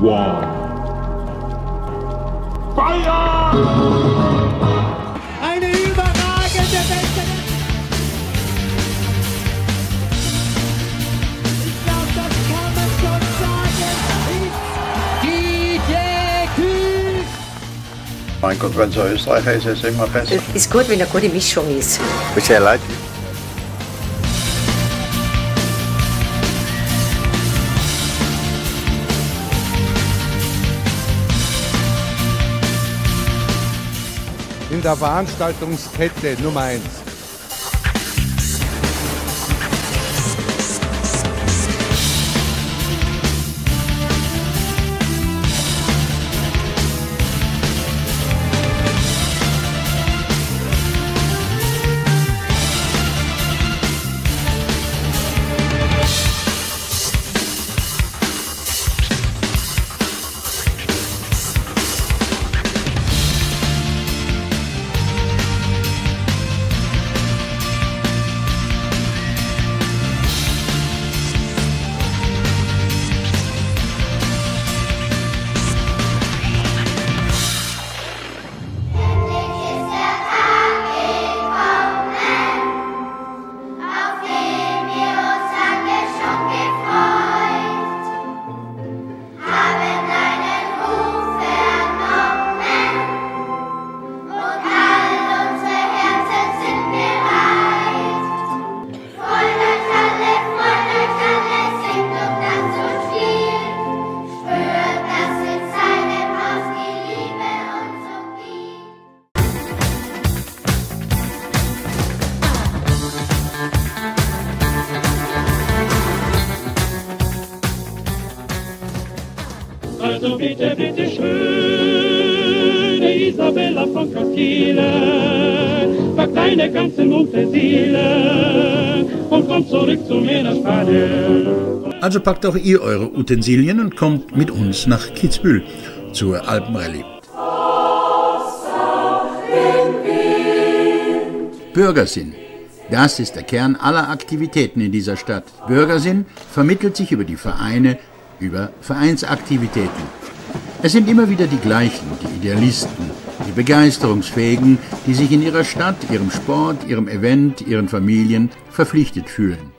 One. Feier! Eine überragende Wette! Ich glaube, das kann man schon sagen. DJ Kühl! Mein Gott, wenn so Österreicher ist, ist es immer besser. Es ist gut, wenn eine gute Mischung ist. Bisher leid. In der Veranstaltungskette Nummer 1. Also bitte, bitte schöne Isabella von Castile, pack deine ganzen Utensilien und komm zurück zu mir nach Spanien. Also packt auch ihr eure Utensilien und kommt mit uns nach Kitzbühel zur Alpenrallye. Bürgersinn. Das ist der Kern aller Aktivitäten in dieser Stadt. Bürgersinn vermittelt sich über die Vereine, über Vereinsaktivitäten. Es sind immer wieder die gleichen, die Idealisten, die Begeisterungsfähigen, die sich in ihrer Stadt, ihrem Sport, ihrem Event, ihren Familien verpflichtet fühlen.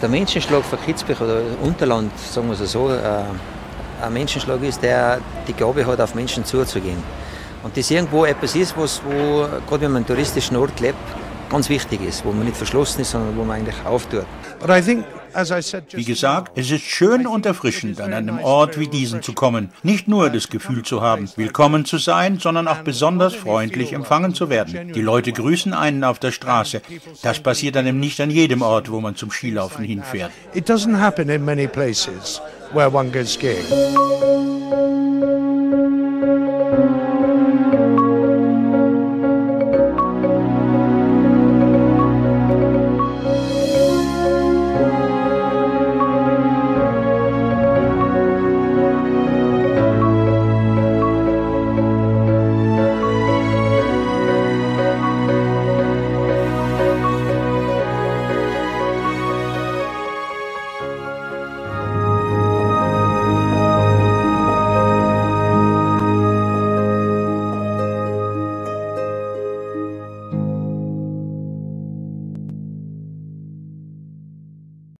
Der Menschenschlag für Kitzbühel oder Unterland, sagen wir es so, äh, ein Menschenschlag ist, der die Gabe hat, auf Menschen zuzugehen. Und das irgendwo etwas ist, was, wo, gerade wenn man an touristischen Ort lebt, ganz wichtig ist, wo man nicht verschlossen ist, sondern wo man eigentlich auftut. But I think Wie gesagt, es ist schön und erfrischend, an einem Ort wie diesen zu kommen. Nicht nur das Gefühl zu haben, willkommen zu sein, sondern auch besonders freundlich empfangen zu werden. Die Leute grüßen einen auf der Straße. Das passiert einem nicht an jedem Ort, wo man zum Skilaufen hinfährt. It doesn't happen in many places where one goes skiing.